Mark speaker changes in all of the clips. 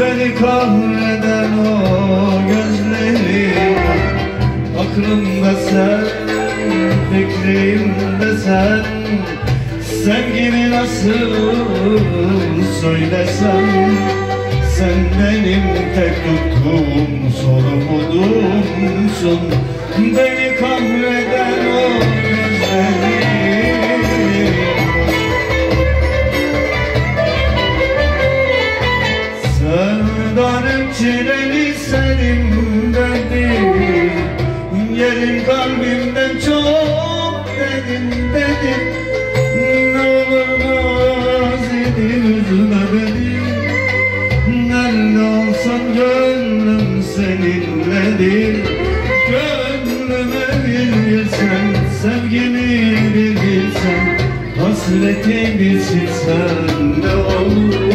Speaker 1: Beni kahreden o gözlerin Aklımda sen, fikrimde sen. Sevgimi nasıl söylesem Sen benim tek tuttuğum sorumlumsun çileli senin dedim Yerin kalbimden çok dedim dedim Ne olur nazidin üzme beni. Gönlüm seninledir. Gönlüme Sevgimi bir bilsen. Hasreti bir silsen ne olurdu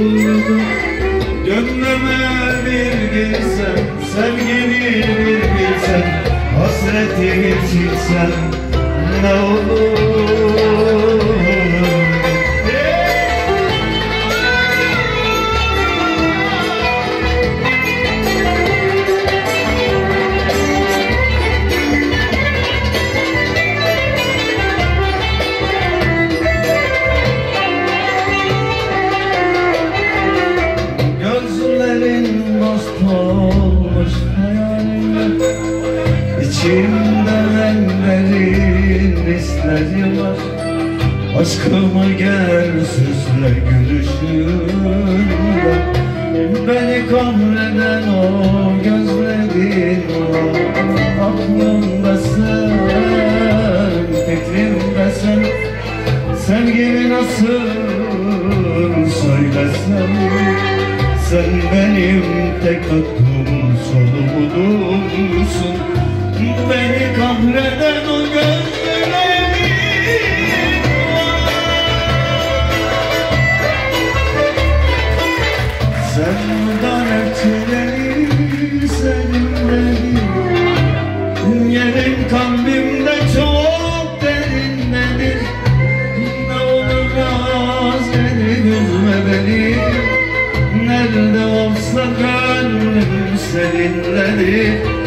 Speaker 1: Hasreti bir silsen ne olur Ellerin hisleri var. Aşkımı gel süsle gülüşünle Beni kahreden o gözlerin var. Aklımda sen, fikrimde sen. Sevgimi nasıl söylesem? Sen benim tek tuttuğum sorumlumsun Beni kahreden o gözlerin Sevdan etkileri seninledir Yerin kalbimde çok derindedir. Ne olur yaz beni üzme beni. Nerede olsa gönlüm seninledir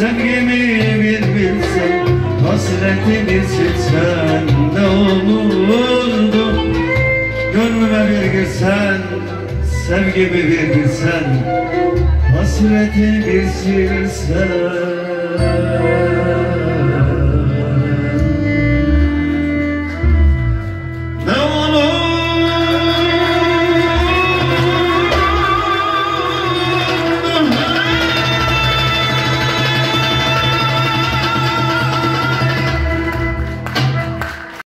Speaker 1: Sevgimi bir bilsen Hasretini silsen ne olurdu. Gönlüme bir girsen Sevgimi bir bilsen Hasreti bir silsen